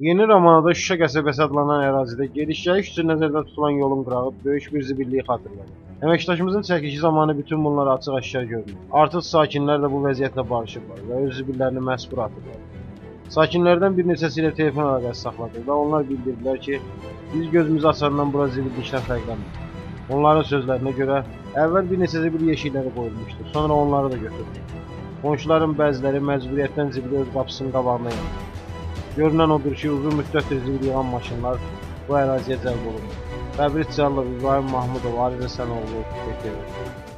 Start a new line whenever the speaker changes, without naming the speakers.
Yeni Romanada Şuşa qəsəbəsi adlanan ərazidə gediş-gəliş üçün nəzərdə tutulan yolun qırağı böyük bir zibilliyi xatırladır. Əməkdaşımızın çəkişi zamanı bütün bunlar açıq-aşkar görünür. Artıq sakinlər də bu vəziyyətlə barışıblar və öz zibillərini məhz bura atırlar. Sakinlərdən bir neçəsi ilə telefon əlaqəsi saxladıq və onlar bildirdilər ki, biz gözümüzü açandan bura zibillikdən fərqlənmir. Onların sözlərinə görə əvvəl bir neçə zibil yeşikləri qoyulmuşdu, sonra onları da götürdük. Qonşuların bəziləri məcburiyyətdən zibili öz qapısının qabağına yığdı. Görünən odur ki, uzun müddətdir zibil yığan maşınlar bu əraziyə cəlb olundu. Təbriz Cəllov, İbrahim Mahmudov, Aziz Həsənoğlu, Bekir.